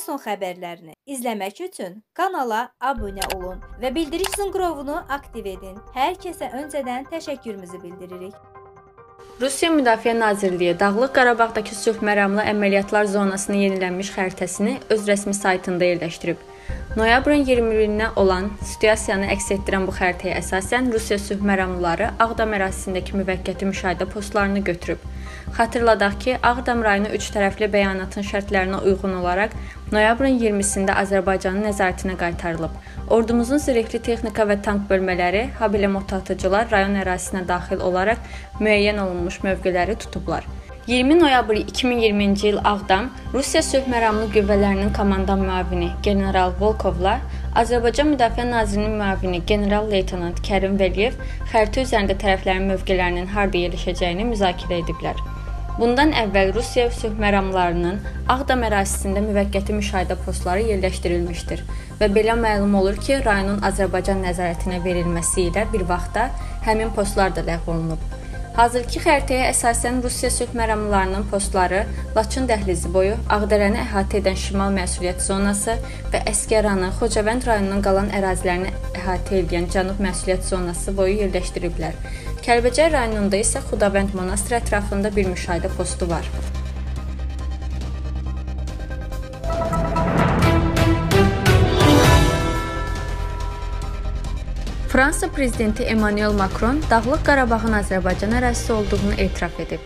ən son xəbərlərini izləmək üçün kanala abunə olun və bildiriş zınqrovunu aktiv edin. Hər kəsə öncədən təşəkkürümüzü bildiririk. Rusiya Müdafiə Nazirliyi Dağlıq Qarabağdakı sülh məramlı əməliyyatlar zonasının yenilənmiş xəritəsini öz rəsmi saytında yerləşdirib. Noyabrın 20-nə olan situasiyanı əks etdirən bu xəritəyə əsasən Rusiya sülh məramlıları Ağdam ərazisindəki müvəqqəti müşahidə postlarını götürüb. Xatırladaq ki, Ağdam rayonu üç tərəfli bəyanatın şərtlərinə uyğun olaraq noyabrın 20-sində Azərbaycanın nəzarətinə qaytarılıb. Ordumuzun zirehli texnika və tank bölmələri, habelə motatıcılar rayon ərazisinə daxil olaraq müəyyən olunmuş mövqeləri tutublar. 20 noyabr 2020-ci il Ağdam Rusiya sülh məramlı qüvvələrinin komandan müavini general Volkovla Azərbaycan Müdafiə Nazirinin müavini general-leytenant Kərim Vəliyev xəritə üzərində tərəflərin mövqelərinin harda yerləşəcəyini müzakirə ediblər. Bundan əvvəl Rusiya sülh məramlarının Ağdam ərazisində müvəqqəti müşahidə postları yerləşdirilmişdir və belə məlum olur ki, rayonun Azərbaycan nəzarətinə verilməsi ilə bir vaxtda həmin postlar da ləğv olunub. Hazırki xəritəyə əsasən Rusiya sülh məramlılarının postları Laçın dəhlizi boyu, Ağdərəni əhatə edən şimal məsuliyyət zonası və Əskəranı, Xocavənd rayonunun qalan ərazilərini əhatə edən cənub məsuliyyət zonası boyu yerləşdiriblər. Kəlbəcər rayonunda isə Xudavənd monastırı ətrafında bir müşahidə postu var. Fransa prezidenti Emmanuel Macron Dağlıq Qarabağın Azərbaycan ərazisi olduğunu etiraf edib.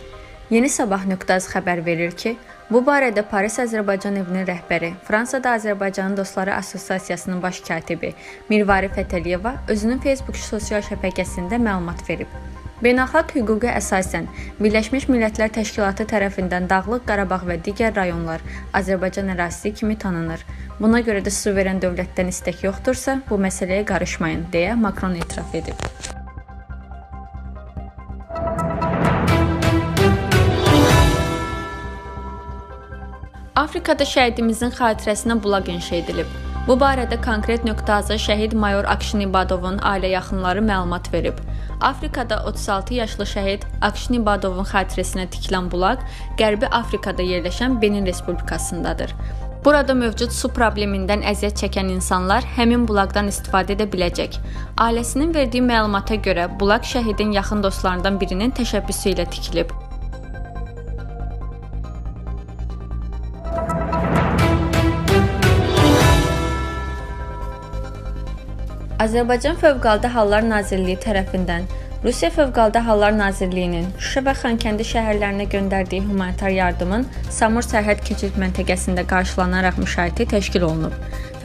Yeni Sabah.az xəbər verir ki, bu barədə Paris Azərbaycan evinin rəhbəri, Fransada Azərbaycanın Dostları Assosiasiyasının baş katibi Mirvari Fətəliyeva özünün Facebook sosial şəbəkəsində məlumat verib. Beynəlxalq hüquqa əsasən Birləşmiş Millətlər Təşkilatı tərəfindən Dağlıq Qarabağ və digər rayonlar Azərbaycan ərazisi kimi tanınır. Buna görə də suveren dövlətdən istək yoxdursa, bu məsələyə qarışmayın, deyə Makron etiraf edib. Afrikada şəhidimizin xatirəsinə bulaq inşa edilib. Bu barədə konkret nöqtə-azı şəhid mayor Akşin İbadovun ailə yaxınları məlumat verib. Afrikada 36 yaşlı şəhid Akşin İbadovun xatirəsinə tikilən bulaq Qərbi Afrikada yerləşən Benin Respublikasındadır. Burada mövcud su problemindən əziyyət çəkən insanlar həmin bulaqdan istifadə edə biləcək. Ailəsinin verdiyi məlumata görə bulaq şəhidin yaxın dostlarından birinin təşəbbüsü ilə tikilib. Azərbaycan Fövqəladə Hallar Nazirliyi tərəfindən Rusiya Fövqəladə Hallar Nazirliyinin Şuşa və Xankəndi şəhərlərinə göndərdiyi humanitar yardımın Samur sərhəd keçid məntəqəsində qarşılanaraq müşahidə təşkil olunub.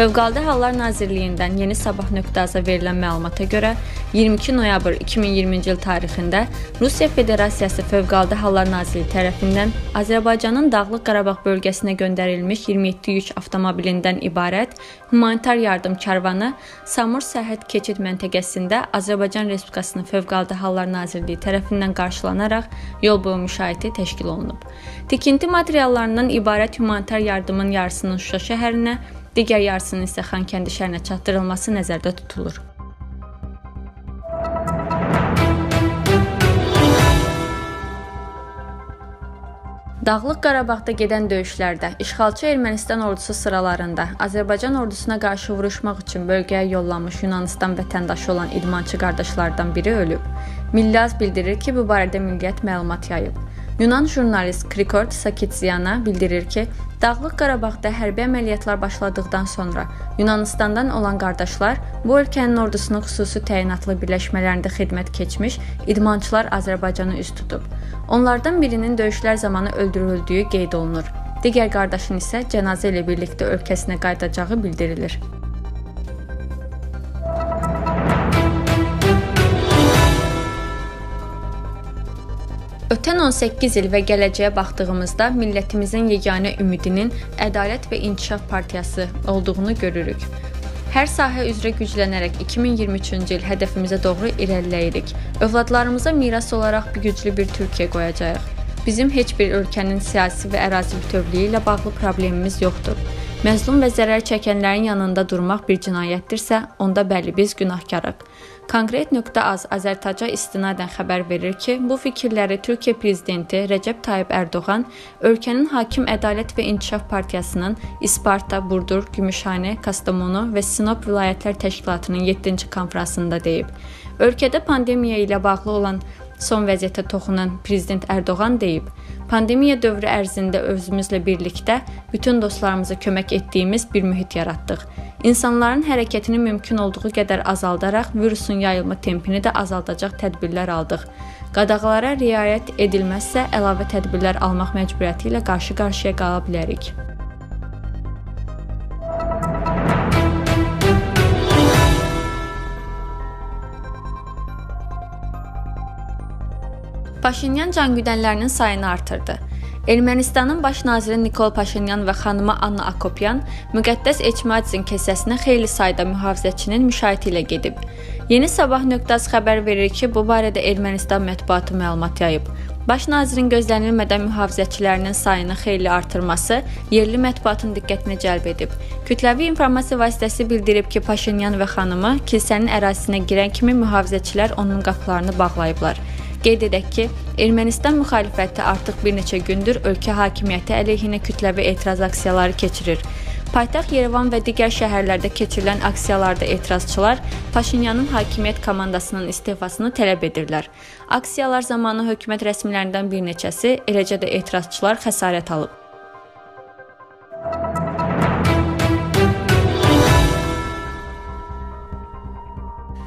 Fövqəladə Hallar Nazirliyindən Yeni Sabah.az-a verilən məlumata görə 22 noyabr 2020-ci il tarixində Rusiya Federasiyası Fövqəladə Hallar Nazirliyi tərəfindən Azərbaycanın Dağlıq Qarabağ bölgəsinə göndərilmiş 27 yük avtomobilindən ibarət humanitar yardım karvanı Samur sərhəd keçid məntəqəsində Azərbaycan Respublikasının Fövqəladə Hallar Nazirliyi tərəfindən qarşılanaraq yol boyu müşahidə təşkil olunub. Tikinti materiallarından ibarət humanitar yardımın yarısının Şuşa şəhərinə digər yarısının isə Xankəndi şəhərinə çatdırılması nəzərdə tutulur. Dağlıq Qarabağda gedən döyüşlərdə işğalçı Ermənistan ordusu sıralarında Azərbaycan ordusuna qarşı vuruşmaq üçün bölgəyə yollanmış Yunanistan vətəndaşı olan idmançı qardaşlardan biri ölüb. Millaz bildirir ki, bu barədə Milliyyət məlumat yayıb. Yunan jurnalist Krikort Sakitsyana bildirir ki, Dağlıq Qarabağda hərbi əməliyyatlar başladıqdan sonra Yunanistandan olan qardaşlar bu ölkənin ordusunun xüsusi təyinatlı birləşmələrində xidmət keçmiş idmançılar Azərbaycana üz tutub. Onlardan birinin döyüşlər zamanı öldürüldüyü qeyd olunur. Digər qardaşın isə cənazə ilə birlikdə ölkəsinə qayıdacağı bildirilir. Ötən 18 il və gələcəyə baxdığımızda millətimizin yeganə ümidinin Ədalət və İnkişaf Partiyası olduğunu görürük. Hər sahə üzrə güclənərək 2023-cü il hədəfimizə doğru irəliləyirik. Övladlarımıza miras olaraq bir güclü bir Türkiyə qoyacağıq. Bizim heç bir ölkənin siyasi və ərazi bütövlüyü ilə bağlı problemimiz yoxdur. Məzlum və zərər çəkənlərin yanında durmaq bir cinayətdirsə, onda bəli biz günahkarıq. Konkret.az Azərtaca istinadən xəbər verir ki, bu fikirləri Türkiyə prezidenti Rəcəb Tayyib Ərdoğan ölkənin Hakim Ədalət və İnkişaf Partiyasının İsparta, Burdur, Gümüşhane, Kastamonu və Sinop vilayətlər təşkilatının 7-ci konfransında deyib. Ölkədə pandemiya ilə bağlı olan son vəziyyətə toxunan prezident Ərdoğan deyib: "Pandemiya dövrü ərzində özümüzlə birlikdə bütün dostlarımıza kömək etdiyimiz bir mühit yaratdıq. İnsanların hərəkətini mümkün olduğu qədər azaldaraq virusun yayılma tempini də azaldacaq tədbirlər aldıq. Qadağalara riayət edilməzsə əlavə tədbirlər almaq məcburiyyəti ilə qarşı-qarşıya qala bilərik." Paşinyan cangüdənlərinin sayını artırdı. Ermənistanın baş naziri Nikol Paşinyan və xanımı Anna Akopyan müqəddəs Eçmadizin kilsəsinə xeyli sayda mühafizəçinin müşayiəti ilə gedib. Yeni Sabah.az xəbər verir ki, bu barədə Ermənistan mətbuatı məlumat yayıb. Baş nazirin gözlənilmədən mühafizəçilərinin sayını xeyli artırması yerli mətbuatın diqqətini cəlb edib. Kütləvi informasiya vasitəsi bildirib ki, Paşinyan və xanımı kilsənin ərazisinə girən kimi mühafizəçilər onun qapılarını bağlayıblar. Qeyd edək ki, Ermənistan müxalifəti artıq bir neçə gündür ölkə hakimiyyəti əleyhinə kütləvi etiraz aksiyaları keçirir. Paytaxt Yerevan və digər şəhərlərdə keçirilən aksiyalarda etirazçılar Paşinyanın hakimiyyət komandasının istefasını tələb edirlər. Aksiyalar zamanı hökumət rəsmilərindən bir neçəsi, eləcə də etirazçılar xəsarət alıb.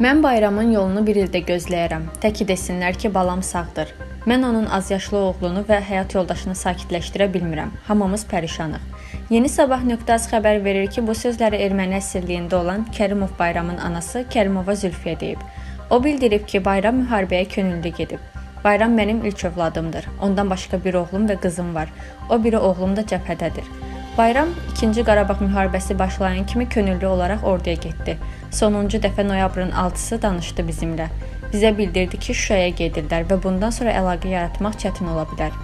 Mən bayramın yolunu bir ildə gözləyirəm. Təki desinlər ki, balam sağdır. Mən onun azyaşlı oğlunu və həyat yoldaşını sakitləşdirə bilmirəm. Hamımız pərişanıq. Yeni Sabah.az xəbər verir ki, bu sözləri erməni əsirliyində olan Kərimov Bayramın anası Kərimova Zülfiyə deyib. O bildirib ki, bayram müharibəyə könüllü gedib. Bayram mənim ilk övladımdır. Ondan başqa bir oğlum və qızım var. O biri oğlum da cəbhədədir. Bayram 2-ci Qarabağ müharibəsi başlayan kimi könüllü olaraq orduya getdi. Sonuncu dəfə noyabrın 6-sı danışdı bizimlə. Bizə bildirdi ki, Şuşaya gedirlər və bundan sonra əlaqə yaratmaq çətin ola bilər.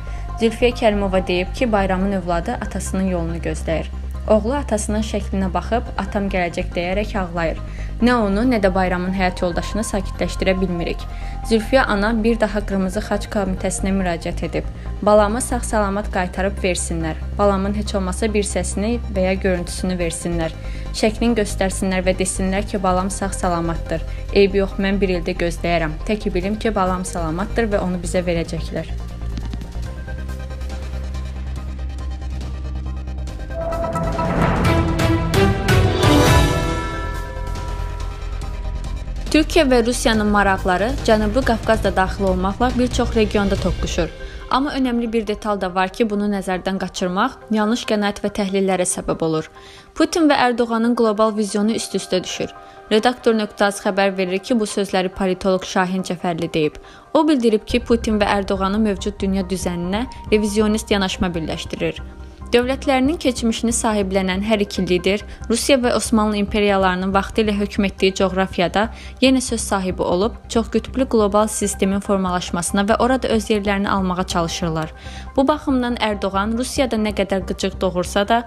Zülfiyə Kərimova deyib ki, Bayramın övladı atasının yolunu gözləyir. Oğlu atasının şəklinə baxıb atam gələcək deyərək ağlayır. Nə onu, nə də Bayramın həyat yoldaşını sakitləşdirə bilmirik. Zülfiyə ana bir daha Qırmızı Xaç komitəsinə müraciət edib. Balamı sağ-salamat qaytarıb versinlər. Balamın heç olmasa bir səsini və ya görüntüsünü versinlər. Şəklini göstərsinlər və desinlər ki, balam sağ-salamatdır. Eyb yox, mən bir ildə gözləyərəm. Təki bilim ki, balam salamatdır və onu bizə verəcəklər. Türkiyə və Rusiyanın maraqları Cənubi Qafqaz da daxil olmaqla bir çox regionda toqquşur. Amma önəmli bir detal da var ki, bunu nəzərdən qaçırmaq yanlış qənaət və təhlillərə səbəb olur. Putin və Ərdoğanın qlobal vizyonu üst-üstə düşür. Redaktor.az xəbər verir ki, bu sözləri politoloq Şahin Cəfərli deyib. O bildirib ki, Putin və Ərdoğanın mövcud dünya düzəninə revizionist yanaşma birləşdirir. Dövlətlərinin keçmişini sahiblənən hər iki lider Rusiya və Osmanlı imperiyalarının vaxtilə hökm etdiyi coğrafiyada yenə söz sahibi olub, çoxqütblü qlobal sistemin formalaşmasına və orada öz yerlərini almağa çalışırlar. Bu baxımdan Ərdoğan Rusiyada nə qədər qıcıq doğursa da,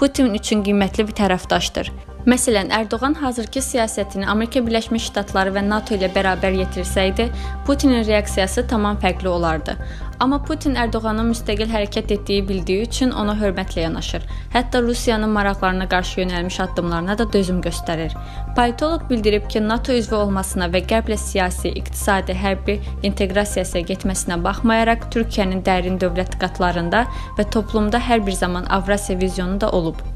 Putin üçün qiymətli bir tərəfdaşdır. Məsələn, Ərdoğan hazırki siyasətini Amerika Birləşmiş Ştatları və NATO ilə bərabər yetirsəydi, Putinin reaksiyası tamam fərqli olardı. Amma Putin Ərdoğanın müstəqil hərəkət etdiyi bildiyi üçün ona hörmətlə yanaşır. Hətta Rusiyanın maraqlarına qarşı yönəlmiş addımlarına da dözüm göstərir. Politoloq bildirib ki, NATO üzvü olmasına və Qərblə siyasi, iqtisadi, hərbi inteqrasiyaya getməsinə baxmayaraq, Türkiyənin dərin dövlət qatlarında və toplumda hər bir zaman Avrasiya vizyonu da olub.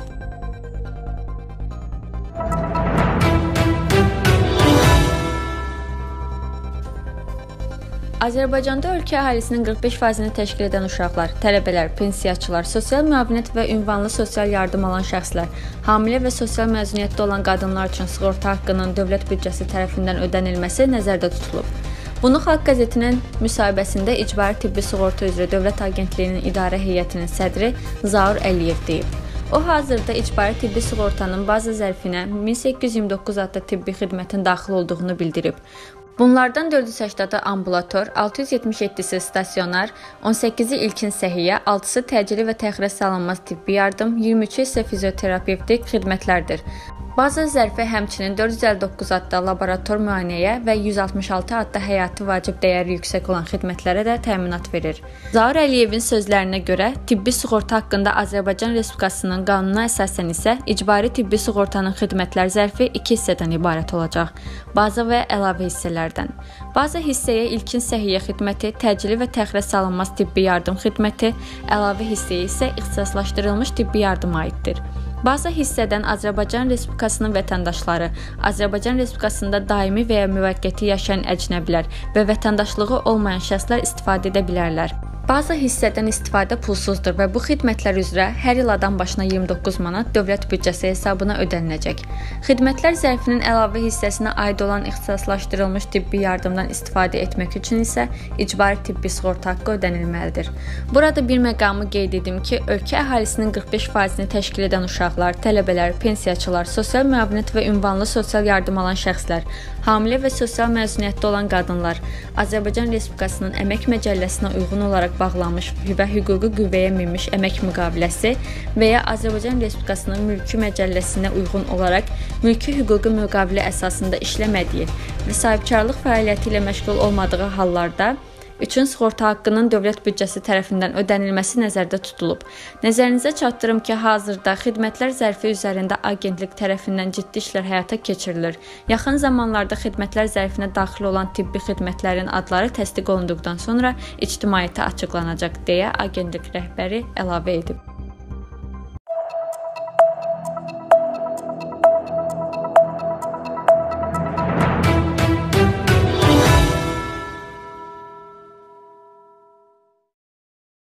Azərbaycanda ölkə əhalisinin 45%-ni təşkil edən uşaqlar, tələbələr, pensiyaçılar, sosial müavinət və ünvanlı sosial yardım alan şəxslər, hamilə və sosial məzuniyyətdə olan qadınlar üçün sığorta haqqının dövlət büdcəsi tərəfindən ödənilməsi nəzərdə tutulub. Bunu Xalq qəzetinin müsahibəsində İcbari Tibbi Sığorta üzrə Dövlət Agentliyinin idarə heyətinin sədri Zaur Əliyev deyib. O hazırda icbari tibbi sığortanın baza zərfinə 1829 adlı tibbi xidmətin daxil olduğunu bildirib. Bunlardan 480-ı ambulator, 677-si stasionar, 18-i ilkin səhiyyə, 6-sı təcili və təxirə salınmaz tibbi yardım, 23-ü isə fizioterapevtik xidmətlərdir. Baza zərfi həmçinin 459 adda laborator müayinəyə və 166 adda həyati vacib dəyəri yüksək olan xidmətlərə də təminat verir. Zaur Əliyevin sözlərinə görə, tibbi sığorta haqqında Azərbaycan Respublikasının qanununa əsasən isə icbari tibbi sığortanın xidmətlər zərfi 2 hissədən ibarət olacaq. Baza və əlavə hissələrdən. Baza hissəyə ilkin səhiyyə xidməti, təcili və təxirə salınmaz tibbi yardım xidməti, əlavə hissəyə isə ixtisaslaşdırılmış tibbi yardım aiddir. Baza hissədən Azərbaycan Respublikasının vətəndaşları, Azərbaycan Respublikasında daimi və ya müvəqqəti yaşayan əcnəbilər və vətəndaşlığı olmayan şəxslər istifadə edə bilərlər. Baza hissədən istifadə pulsuzdur və bu xidmətlər üzrə hər il adam başına 29 manat dövlət büdcəsi hesabına ödəniləcək. Xidmətlər zərfinin əlavə hissəsinə aid olan ixtisaslaşdırılmış tibbi yardımdan istifadə etmək üçün isə icbari tibbi sığorta haqqı ödənilməlidir. Burada bir məqamı qeyd edim ki, ölkə əhalisinin 45%-ni təşkil edən uşaqlar, tələbələr, pensiyaçılar, sosial müavinət və ünvanlı sosial yardım alan şəxslər, hamilə və sosial məzuniyyətdə olan qadınlar Azərbaycan Respublikasının Əmək Məcəlləsinə uyğun olaraq bağlanmış və hüquqi qüvvəyə minmiş əmək müqaviləsi və ya Azərbaycan Respublikasının mülki məcəlləsinə uyğun olaraq mülki hüquqi müqavilə əsasında işləmədiyi və sahibkarlıq fəaliyyəti ilə məşğul olmadığı hallarda üçün sığorta haqqının dövlət büdcəsi tərəfindən ödənilməsi nəzərdə tutulub. Nəzərinizə çatdırım ki, hazırda xidmətlər zərfi üzərində agentlik tərəfindən ciddi işlər həyata keçirilir. Yaxın zamanlarda xidmətlər zərfinə daxil olan tibbi xidmətlərin adları təsdiq olunduqdan sonra ictimaiyyətə açıqlanacaq deyə agentlik rəhbəri əlavə edib.